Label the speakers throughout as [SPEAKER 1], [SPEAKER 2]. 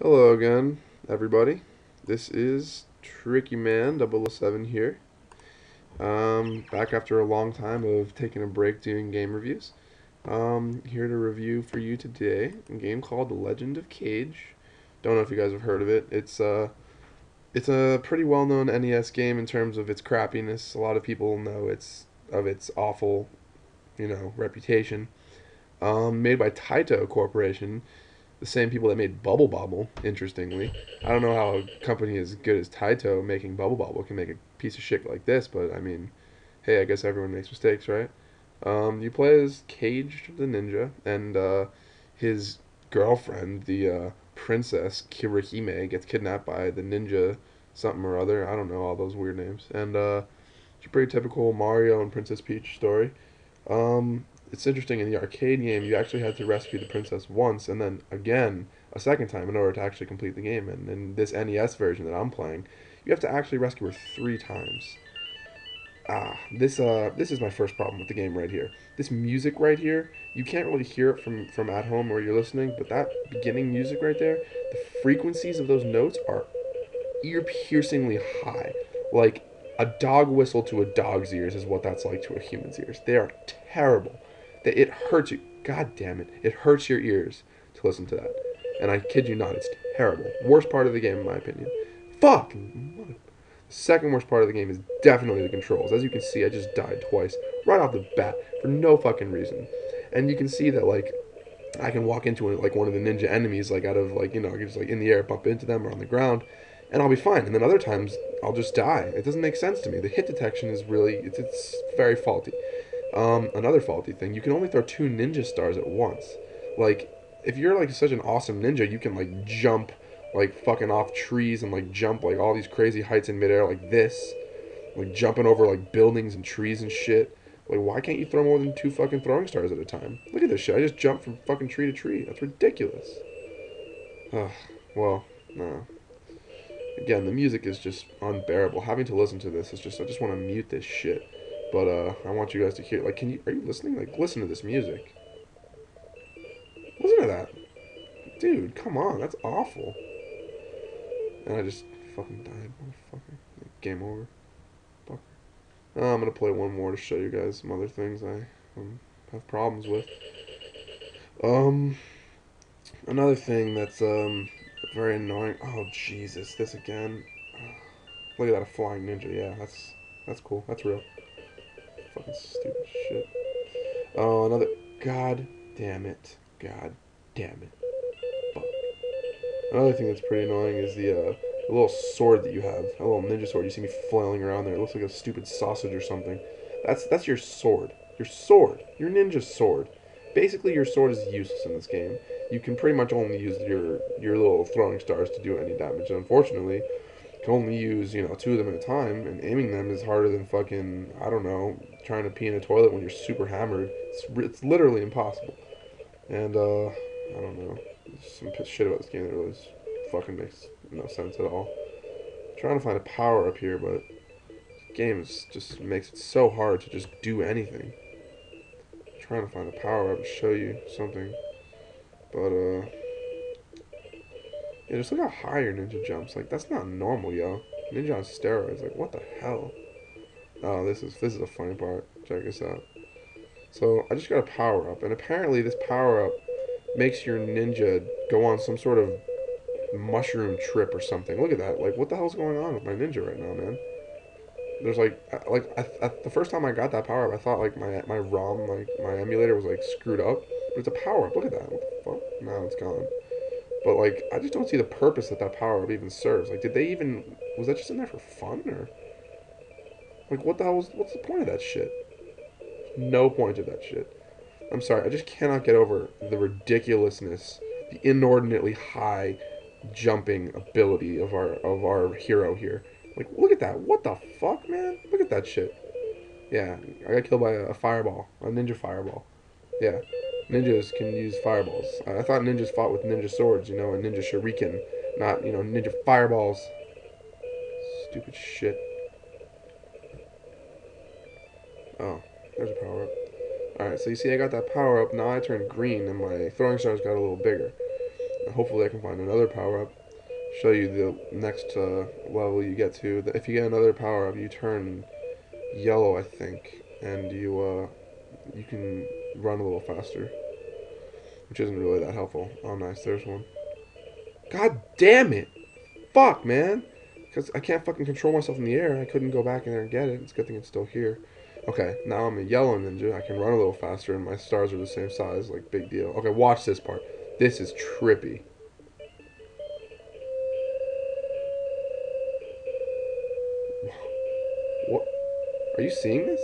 [SPEAKER 1] Hello again, everybody. This is Tricky Man 007 here. Um, back after a long time of taking a break doing game reviews. Um, here to review for you today a game called The Legend of Kage. Don't know if you guys have heard of it. It's uh, it's a pretty well-known NES game in terms of its crappiness. A lot of people know it's of its awful, you know, reputation. Um, made by Taito Corporation, the same people that made Bubble Bobble, interestingly. I don't know how a company as good as Taito making Bubble Bobble can make a piece of shit like this, but I mean, hey, I guess everyone makes mistakes, right? Um, you play as Kage the Ninja, and uh, his girlfriend, the uh, Princess Kirihime, gets kidnapped by the ninja something or other. I don't know all those weird names. And uh, it's a pretty typical Mario and Princess Peach story. Um, it's interesting in the arcade game you actually had to rescue the princess once and then again a second time in order to actually complete the game. And in this nes version that i'm playing you have to actually rescue her three times. Ah this uh this is my first problem with the game right here. This music right here you can't really hear it from from at home where you're listening but that beginning music right there the frequencies of those notes are ear piercingly high. Like a dog whistle to a dog's ears is what that's like to a human's ears. They are terrible that it hurts you. God damn it. It hurts your ears to listen to that. And I kid you not, it's terrible. Worst part of the game, in my opinion. Fuck! The second worst part of the game is definitely the controls. As you can see, I just died twice right off the bat for no fucking reason. And you can see that, like, I can walk into like one of the ninja enemies, like out of like you know, just like in the air bump into them or on the ground, and I'll be fine. And then other times I'll just die. It doesn't make sense to me. The hit detection is really it's, it's very faulty. Um, another faulty thing, you can only throw two ninja stars at once. Like, if you're like such an awesome ninja, you can like jump like fucking off trees and like jump like all these crazy heights in midair like this. Like jumping over like buildings and trees and shit. Like, why can't you throw more than two fucking throwing stars at a time? Look at this shit. I just jumped from fucking tree to tree. That's ridiculous. Ugh, well, no. Again, the music is just unbearable. Having to listen to this is just, I just want to mute this shit. But uh, I want you guys to hear. Like, can you? Are you listening? Like, listen to this music. Listen to that, dude. Come on, that's awful. And I just fucking died, motherfucker. Game over. Fucker. Uh, I'm gonna play one more to show you guys some other things I um, have problems with. Um, another thing that's um very annoying. Oh Jesus, this again. Look at that, a flying ninja. Yeah, that's that's cool. That's real. Fucking stupid shit. Oh, another. God damn it. God damn it. Fuck. Another thing that's pretty annoying is the, uh, the little sword that you have. A little ninja sword. You see me flailing around there. It looks like a stupid sausage or something. That's that's your sword. Your sword. Your ninja sword. Basically, your sword is useless in this game. You can pretty much only use your your little throwing stars to do any damage. And unfortunately, can only use you know two of them at a time, and aiming them is harder than fucking I don't know trying to pee in a toilet when you're super hammered. It's it's literally impossible. And uh, I don't know, There's some shit about this game that really fucking makes no sense at all. I'm trying to find a power up here, but game is, just makes it so hard to just do anything. I'm trying to find a power up and show you something, but uh. Yeah, just look how high your ninja jumps. Like that's not normal, yo. Ninja on steroids. Like what the hell? Oh, this is this is a funny part. Check this out. So I just got a power up, and apparently this power up makes your ninja go on some sort of mushroom trip or something. Look at that. Like what the hell's going on with my ninja right now, man? There's like like I, I, the first time I got that power up, I thought like my my ROM like my emulator was like screwed up, but it's a power up. Look at that. What the fuck? Now it's gone. But like, I just don't see the purpose that that power up even serves. Like, did they even was that just in there for fun or like what the hell was what's the point of that shit? No point of that shit. I'm sorry, I just cannot get over the ridiculousness, the inordinately high jumping ability of our of our hero here. Like, look at that! What the fuck, man? Look at that shit. Yeah, I got killed by a, a fireball, a ninja fireball. Yeah ninjas can use fireballs. I thought ninjas fought with ninja swords, you know, and ninja shuriken, not, you know, ninja fireballs. Stupid shit. Oh, there's a power up. Alright, so you see I got that power up, now I turned green and my throwing stars got a little bigger. hopefully I can find another power up. Show you the next uh, level you get to. If you get another power up, you turn yellow, I think, and you uh, you can run a little faster, which isn't really that helpful. Oh, nice. There's one. God damn it! Fuck, man. Because I can't fucking control myself in the air. I couldn't go back in there and get it. It's a good thing it's still here. Okay, now I'm a yellow ninja. I can run a little faster, and my stars are the same size. Like, big deal. Okay, watch this part. This is trippy. What? Are you seeing this?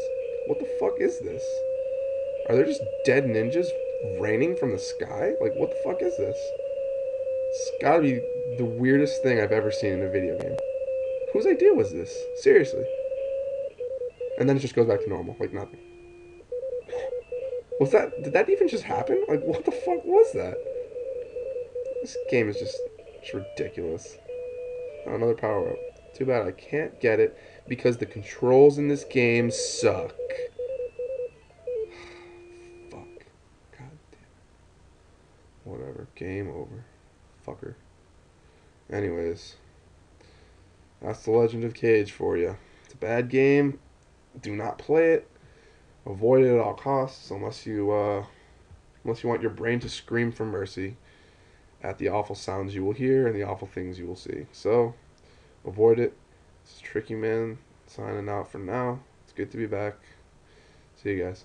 [SPEAKER 1] What the fuck is this? Are there just dead ninjas raining from the sky? Like, what the fuck is this? It's gotta be the weirdest thing I've ever seen in a video game. Whose idea was this? Seriously. And then it just goes back to normal, like nothing. Was that, did that even just happen? Like, what the fuck was that? This game is just, ridiculous. Another power up. Too bad I can't get it because the controls in this game suck. Fuck. God damn. Whatever. Game over. Fucker. Anyways. That's the Legend of Kage for you. It's a bad game. Do not play it. Avoid it at all costs unless you uh, unless you want your brain to scream for mercy at the awful sounds you will hear and the awful things you will see. So avoid it. This is Tricky Man signing out for now. It's good to be back. See you guys.